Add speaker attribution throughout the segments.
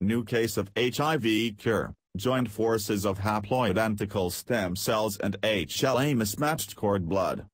Speaker 1: new case of HIV cure, joint forces of haploid haploidentical stem cells and HLA mismatched cord blood.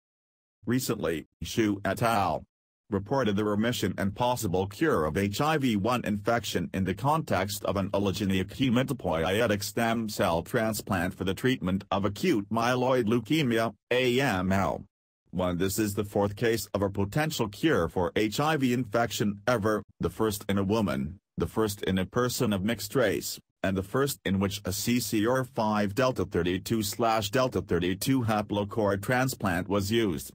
Speaker 1: Recently, Hsu et al. reported the remission and possible cure of HIV-1 infection in the context of an allogeneic hematopoietic stem cell transplant for the treatment of acute myeloid leukemia, AML. One This is the fourth case of a potential cure for HIV infection ever, the first in a woman, the first in a person of mixed race, and the first in which a CCR5 delta 32 delta 32 haplocord transplant was used.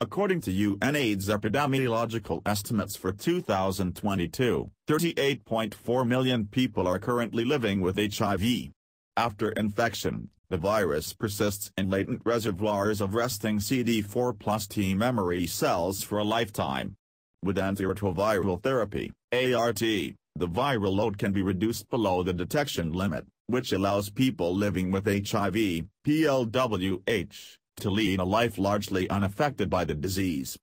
Speaker 1: According to UNAIDS epidemiological estimates for 2022, 38.4 million people are currently living with HIV. After infection, the virus persists in latent reservoirs of resting CD4 plus T memory cells for a lifetime. With antiretroviral therapy, ART, the viral load can be reduced below the detection limit, which allows people living with HIV, PLWH, to lead a life largely unaffected by the disease.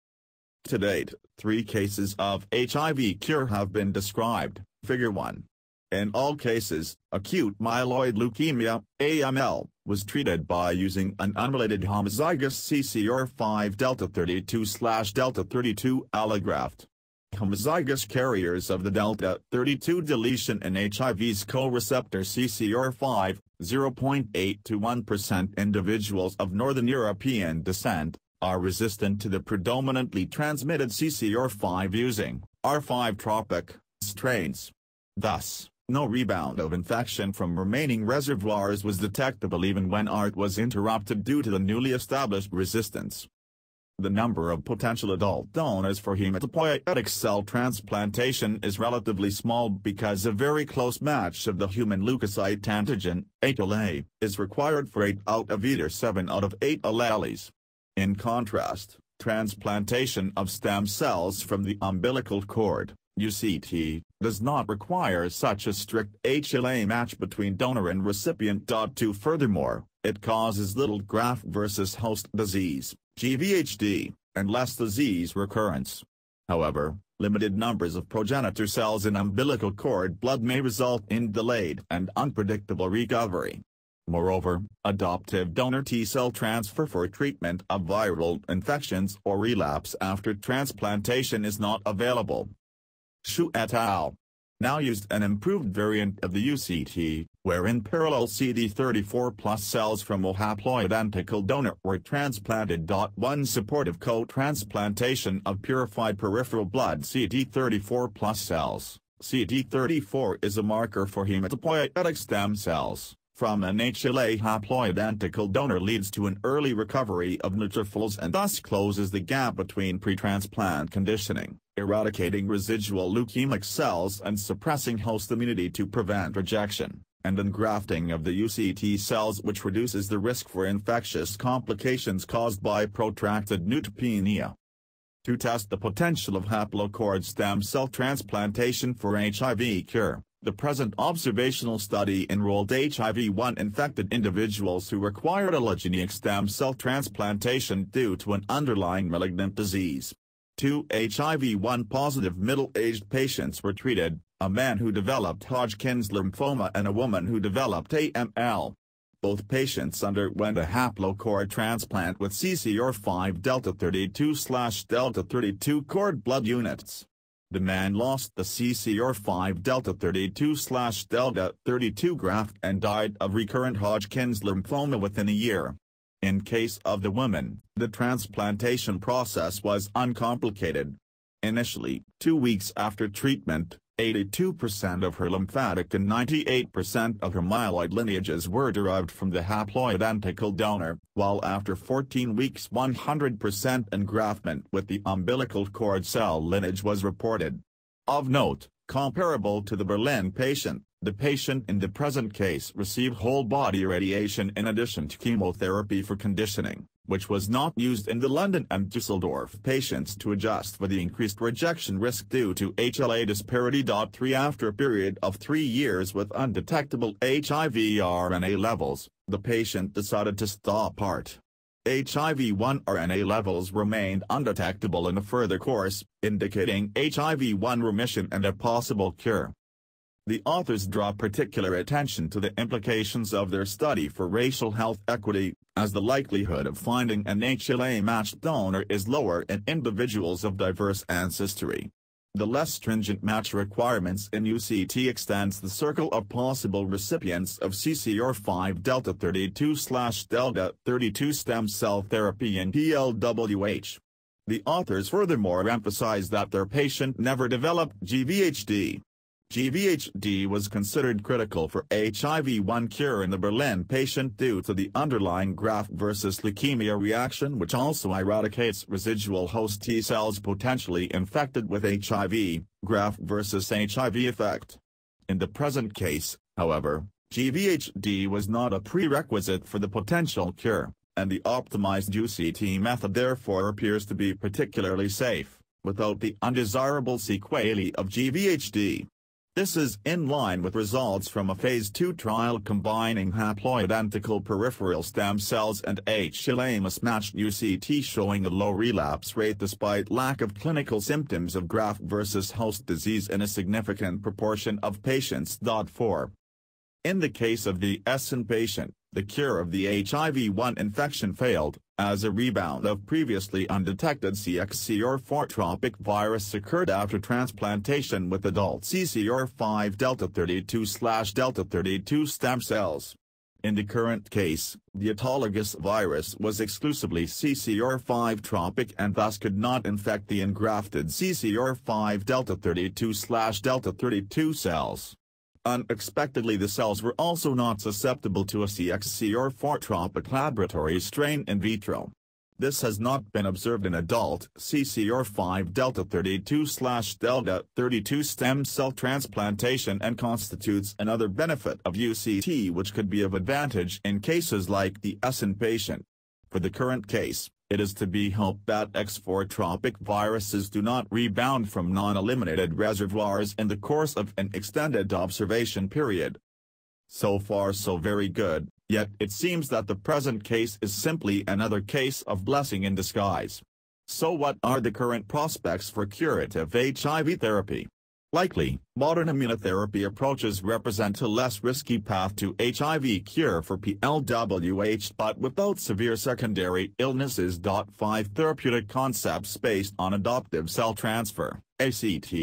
Speaker 1: To date, three cases of HIV cure have been described, Figure 1. In all cases, acute myeloid leukemia, AML, was treated by using an unrelated homozygous CCR5 delta 32 delta 32 allograft. Homozygous carriers of the delta 32 deletion in HIV's co-receptor CCR5, 0.8 to 1% individuals of Northern European descent, are resistant to the predominantly transmitted CCR5 using R5 tropic strains. Thus, no rebound of infection from remaining reservoirs was detectable even when ART was interrupted due to the newly established resistance. The number of potential adult donors for hematopoietic cell transplantation is relatively small because a very close match of the human leukocyte antigen, HLA, is required for 8 out of either 7 out of 8 alleles. In contrast, transplantation of stem cells from the umbilical cord, UCT, does not require such a strict HLA match between donor and recipient. 2 Furthermore, it causes little graft versus host disease, GVHD, and less disease recurrence. However, limited numbers of progenitor cells in umbilical cord blood may result in delayed and unpredictable recovery. Moreover, adoptive donor T-cell transfer for treatment of viral infections or relapse after transplantation is not available. Hsu et al. now used an improved variant of the UCT, wherein parallel CD34 plus cells from a haploidentical donor were transplanted. One supportive co-transplantation of purified peripheral blood CD34 plus cells. CD34 is a marker for hematopoietic stem cells from an HLA haploid haploidentical donor leads to an early recovery of neutrophils and thus closes the gap between pre-transplant conditioning, eradicating residual leukemic cells and suppressing host immunity to prevent rejection, and engrafting of the UCT cells which reduces the risk for infectious complications caused by protracted neutropenia. To test the potential of haplocord stem cell transplantation for HIV cure, the present observational study enrolled HIV-1 infected individuals who required allogeneic stem cell transplantation due to an underlying malignant disease. Two HIV-1 positive middle-aged patients were treated, a man who developed Hodgkin's lymphoma and a woman who developed AML. Both patients underwent a haplocord transplant with CCR5 delta 32 delta 32 cord blood units. The man lost the CCR5 delta 32 delta 32 graft and died of recurrent Hodgkin's lymphoma within a year. In case of the woman, the transplantation process was uncomplicated. Initially, two weeks after treatment, 82% of her lymphatic and 98% of her myeloid lineages were derived from the haploid haploidentical donor, while after 14 weeks 100% engraftment with the umbilical cord cell lineage was reported. Of note, comparable to the Berlin patient, the patient in the present case received whole-body radiation in addition to chemotherapy for conditioning which was not used in the London and Dusseldorf patients to adjust for the increased rejection risk due to HLA disparity. 3 After a period of three years with undetectable HIV RNA levels, the patient decided to stop ART. HIV-1 RNA levels remained undetectable in a further course, indicating HIV-1 remission and a possible cure. The authors draw particular attention to the implications of their study for racial health equity, as the likelihood of finding an HLA-matched donor is lower in individuals of diverse ancestry. The less stringent match requirements in UCT extends the circle of possible recipients of CCR5 delta 32/slash delta 32 stem cell therapy in PLWH. The authors furthermore emphasize that their patient never developed GVHD. GVHD was considered critical for HIV-1 cure in the Berlin patient due to the underlying graft versus leukemia reaction which also eradicates residual host T cells potentially infected with HIV, graft versus HIV effect. In the present case, however, GVHD was not a prerequisite for the potential cure, and the optimized UCT method therefore appears to be particularly safe, without the undesirable sequelae of GVHD. This is in line with results from a phase 2 trial combining haploidentical peripheral stem cells and HLA mismatched UCT showing a low relapse rate despite lack of clinical symptoms of graft versus host disease in a significant proportion of patients. 4. In the case of the Essen patient, the cure of the HIV-1 infection failed, as a rebound of previously undetected CXCR4 tropic virus occurred after transplantation with adult CCR5 delta 32-delta 32 stem cells. In the current case, the autologous virus was exclusively CCR5 tropic and thus could not infect the engrafted CCR5 delta 32-delta 32 cells. Unexpectedly the cells were also not susceptible to a CXCR4 tropic laboratory strain in vitro. This has not been observed in adult CCR5 delta 32-delta 32 stem cell transplantation and constitutes another benefit of UCT which could be of advantage in cases like the Essen patient. For the current case, it is to be hoped that X4 tropic viruses do not rebound from non-eliminated reservoirs in the course of an extended observation period. So far so very good, yet it seems that the present case is simply another case of blessing in disguise. So what are the current prospects for curative HIV therapy? Likely, modern immunotherapy approaches represent a less risky path to HIV cure for PLWH but without severe secondary illnesses. 5 Therapeutic concepts based on adoptive cell transfer, ACT,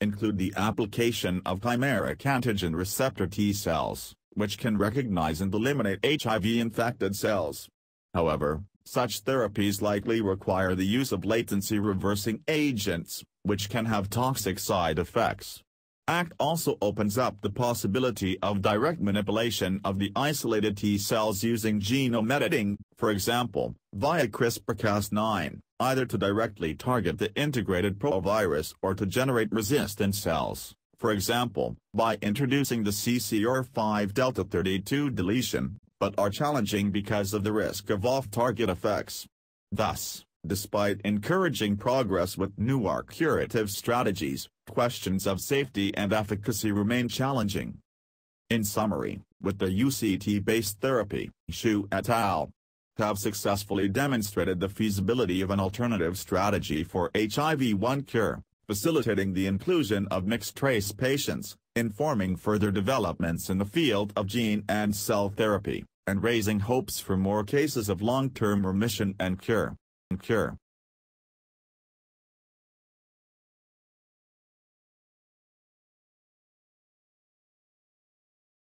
Speaker 1: include the application of chimeric antigen receptor T cells, which can recognize and eliminate HIV-infected cells. However, such therapies likely require the use of latency-reversing agents, which can have toxic side effects. ACT also opens up the possibility of direct manipulation of the isolated T cells using genome editing, for example, via CRISPR-Cas9, either to directly target the integrated provirus or to generate resistant cells, for example, by introducing the CCR5 delta 32 deletion, but are challenging because of the risk of off-target effects. Thus, despite encouraging progress with newer curative strategies, questions of safety and efficacy remain challenging. In summary, with the UCT-based therapy, Hsu et al. have successfully demonstrated the feasibility of an alternative strategy for HIV-1 cure, facilitating the inclusion of mixed trace patients, informing further developments in the field of gene and cell therapy, and raising hopes for more cases of long-term remission and cure. And cure.